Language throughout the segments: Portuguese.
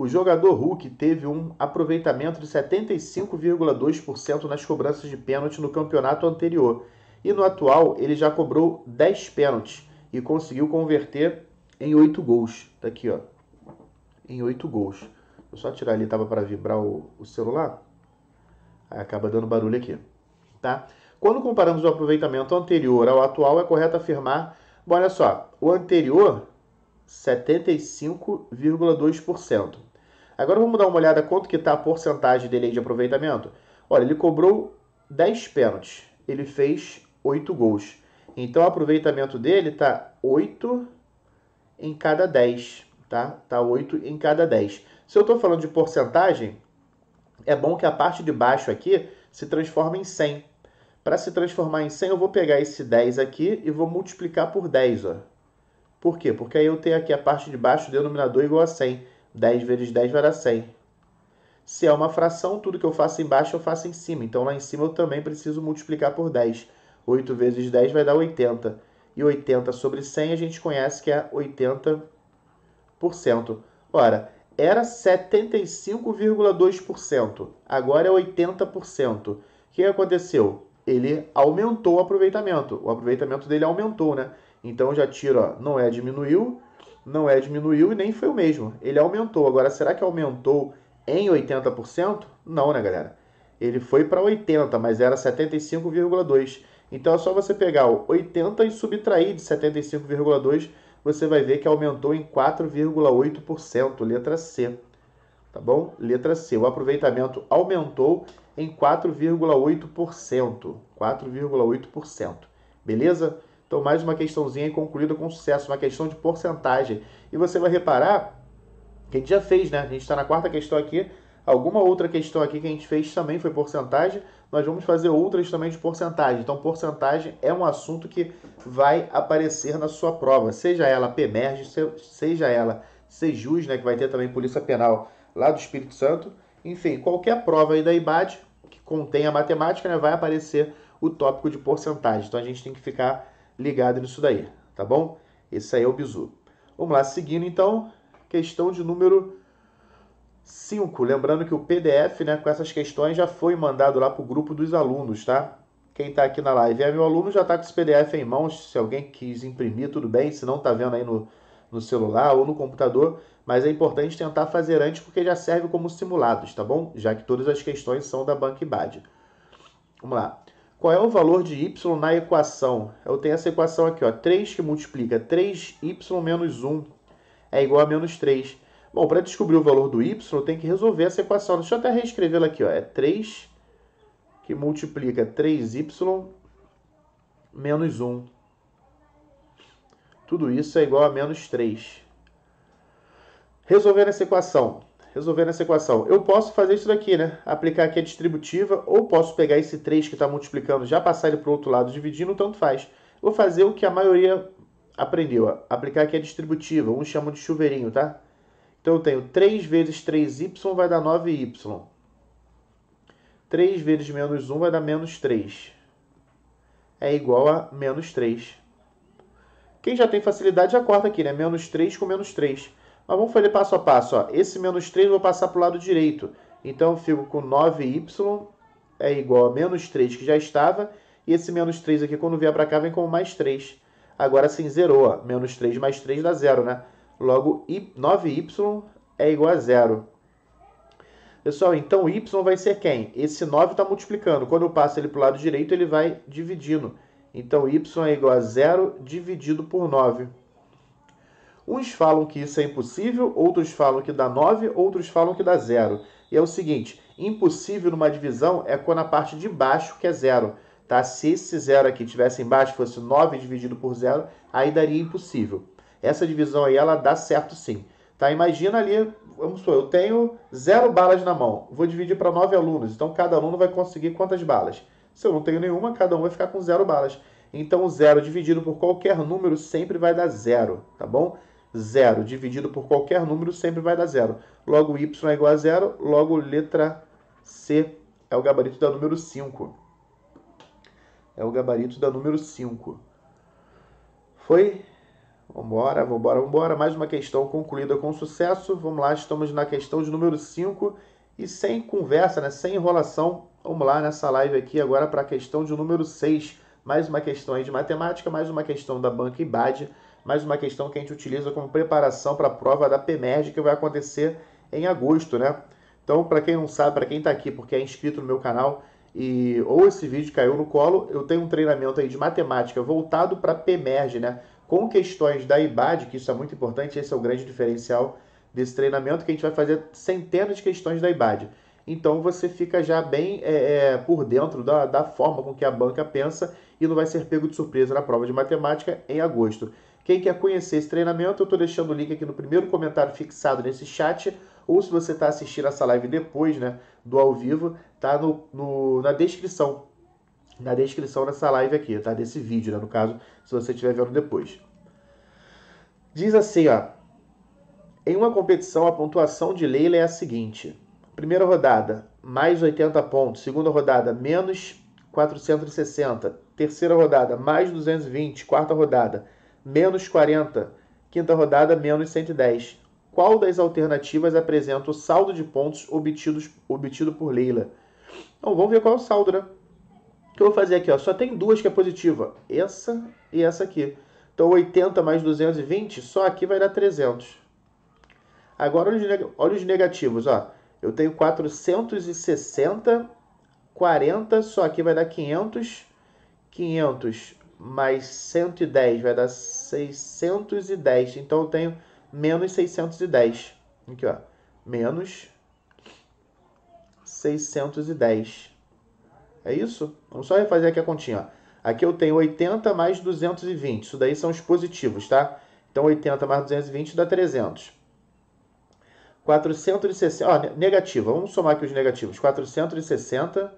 o jogador Hulk teve um aproveitamento de 75,2% nas cobranças de pênalti no campeonato anterior e no atual ele já cobrou 10 pênaltis e conseguiu converter em 8 gols. Tá aqui, ó. Em 8 gols. Vou só tirar ali, tava para vibrar o, o celular. Aí acaba dando barulho aqui. Tá? Quando comparamos o aproveitamento anterior ao atual, é correto afirmar, bom, olha só, o anterior 75,2%. Agora vamos dar uma olhada quanto que está a porcentagem dele de aproveitamento. Olha, ele cobrou 10 pênaltis, ele fez 8 gols. Então o aproveitamento dele está 8 em cada 10, tá? Tá 8 em cada 10. Se eu estou falando de porcentagem, é bom que a parte de baixo aqui se transforme em 100. Para se transformar em 100, eu vou pegar esse 10 aqui e vou multiplicar por 10, ó. Por quê? Porque aí eu tenho aqui a parte de baixo, denominador igual a 100. 10 vezes 10 vai dar 100. Se é uma fração, tudo que eu faço embaixo eu faço em cima. Então lá em cima eu também preciso multiplicar por 10. 8 vezes 10 vai dar 80. E 80 sobre 100 a gente conhece que é 80%. Ora, era 75,2%. Agora é 80%. O que aconteceu? Ele aumentou o aproveitamento. O aproveitamento dele aumentou, né? Então eu já tiro, ó, não é diminuiu, não é diminuiu e nem foi o mesmo. Ele aumentou. Agora, será que aumentou em 80%? Não, né, galera? Ele foi para 80, mas era 75,2. Então é só você pegar o 80 e subtrair de 75,2, você vai ver que aumentou em 4,8%, letra C. Tá bom? Letra C. O aproveitamento aumentou em 4,8%. 4,8%. Beleza? Então, mais uma questãozinha concluída com sucesso, uma questão de porcentagem. E você vai reparar que a gente já fez, né? A gente está na quarta questão aqui. Alguma outra questão aqui que a gente fez também foi porcentagem. Nós vamos fazer outras também de porcentagem. Então, porcentagem é um assunto que vai aparecer na sua prova. Seja ela PEMERGE, seja ela SEJUS, né? Que vai ter também Polícia Penal lá do Espírito Santo. Enfim, qualquer prova aí da IBAD que contenha matemática, né? Vai aparecer o tópico de porcentagem. Então, a gente tem que ficar ligado nisso daí, tá bom? Esse aí é o bizu. Vamos lá, seguindo então, questão de número 5. Lembrando que o PDF né, com essas questões já foi mandado lá para o grupo dos alunos, tá? Quem está aqui na live é meu aluno, já está com esse PDF em mãos. Se alguém quis imprimir, tudo bem. Se não está vendo aí no, no celular ou no computador, mas é importante tentar fazer antes porque já serve como simulados, tá bom? Já que todas as questões são da Banco IBAD. Vamos lá. Qual é o valor de y na equação? Eu tenho essa equação aqui, ó, 3 que multiplica 3y menos 1 é igual a menos 3. Bom, para descobrir o valor do y, eu tenho que resolver essa equação. Deixa eu até reescrevê-la aqui. Ó. É 3 que multiplica 3y menos 1. Tudo isso é igual a menos 3. Resolver essa equação resolvendo essa equação. Eu posso fazer isso daqui, né? Aplicar aqui a distributiva, ou posso pegar esse 3 que está multiplicando, já passar ele para o outro lado dividindo, tanto faz. Vou fazer o que a maioria aprendeu, ó. aplicar aqui a distributiva, uns chamam de chuveirinho, tá? Então eu tenho 3 vezes 3y vai dar 9y. 3 vezes menos 1 vai dar menos 3. É igual a menos 3. Quem já tem facilidade já corta aqui, né? Menos 3 com menos 3. Mas vamos fazer passo a passo. Ó. Esse menos 3 eu vou passar para o lado direito. Então eu fico com 9y é igual a menos 3 que já estava. E esse menos 3 aqui, quando vier para cá, vem como mais 3. Agora sim zerou. Ó. Menos 3 mais 3 dá zero, né? Logo, 9y é igual a zero. Pessoal, então y vai ser quem? Esse 9 está multiplicando. Quando eu passo ele para o lado direito, ele vai dividindo. Então, y é igual a zero dividido por 9. Uns falam que isso é impossível, outros falam que dá 9, outros falam que dá zero. E é o seguinte, impossível numa divisão é quando a parte de baixo que é zero. Tá? Se esse zero aqui tivesse embaixo, fosse 9 dividido por zero, aí daria impossível. Essa divisão aí, ela dá certo sim. Tá? Imagina ali, vamos supor, eu tenho zero balas na mão. Vou dividir para nove alunos, então cada aluno vai conseguir quantas balas? Se eu não tenho nenhuma, cada um vai ficar com zero balas. Então, zero dividido por qualquer número sempre vai dar zero, tá bom? Zero dividido por qualquer número sempre vai dar zero. Logo, y é igual a zero, logo letra C é o gabarito da número 5. É o gabarito da número 5. Foi? Vambora, vambora, vambora. Mais uma questão concluída com sucesso. Vamos lá, estamos na questão de número 5 e sem conversa, né? sem enrolação. Vamos lá nessa live aqui agora para a questão de número 6. Mais uma questão aí de matemática, mais uma questão da banca IBAD, mais uma questão que a gente utiliza como preparação para a prova da PEMERG que vai acontecer em agosto, né? Então, para quem não sabe, para quem está aqui porque é inscrito no meu canal e ou esse vídeo caiu no colo, eu tenho um treinamento aí de matemática voltado para PEMERG, né? com questões da IBAD, que isso é muito importante, esse é o grande diferencial desse treinamento, que a gente vai fazer centenas de questões da IBAD. Então você fica já bem é, é, por dentro da, da forma com que a banca pensa e não vai ser pego de surpresa na prova de matemática em agosto. Quem quer conhecer esse treinamento, eu estou deixando o link aqui no primeiro comentário fixado nesse chat, ou se você está assistindo essa live depois né, do ao vivo, tá no, no, na descrição na descrição dessa live aqui, tá? Desse vídeo, né? No caso, se você estiver vendo depois. Diz assim, ó. Em uma competição, a pontuação de Leila é a seguinte. Primeira rodada, mais 80 pontos. Segunda rodada, menos 460. Terceira rodada, mais 220. Quarta rodada, menos 40. Quinta rodada, menos 110. Qual das alternativas apresenta o saldo de pontos obtidos, obtido por Leila? Então, vamos ver qual é o saldo, né? que eu vou fazer aqui? Ó? Só tem duas que é positiva. Essa e essa aqui. Então, 80 mais 220, só aqui vai dar 300. Agora, olha os negativos. Ó. Eu tenho 460, 40, só aqui vai dar 500. 500 mais 110 vai dar 610. Então, eu tenho menos 610. Aqui, ó. Menos 610. É isso? Vamos só refazer aqui a continha. Aqui eu tenho 80 mais 220. Isso daí são os positivos, tá? Então 80 mais 220 dá 300. 460, ó, negativo. Vamos somar aqui os negativos. 460,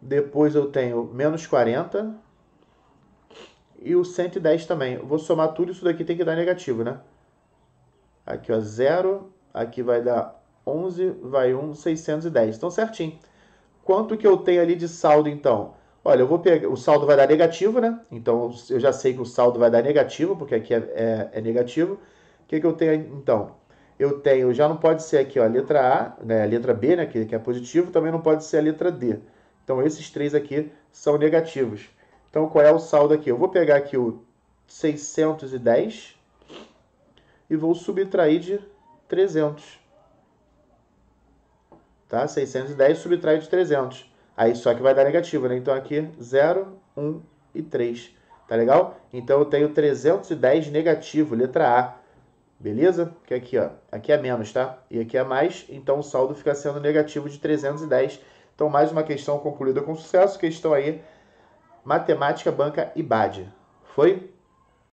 depois eu tenho menos 40 e o 110 também. Vou somar tudo, isso daqui tem que dar negativo, né? Aqui, ó, 0, aqui vai dar 11, vai 1, 610. Então, certinho. Quanto que eu tenho ali de saldo, então? Olha, eu vou pegar. O saldo vai dar negativo, né? Então eu já sei que o saldo vai dar negativo, porque aqui é, é, é negativo. O que, que eu tenho então? Eu tenho, já não pode ser aqui, ó, a letra A, né? A letra B, né? Que, que é positivo, também não pode ser a letra D. Então esses três aqui são negativos. Então qual é o saldo aqui? Eu vou pegar aqui o 610 e vou subtrair de 300 tá? 610 subtrai de 300. Aí só que vai dar negativo, né? Então aqui 0, 1 e 3. Tá legal? Então eu tenho 310 negativo, letra A. Beleza? Que aqui, ó, aqui é menos, tá? E aqui é mais, então o saldo fica sendo negativo de 310. Então mais uma questão concluída com sucesso, questão aí matemática, banca e BAD. Foi?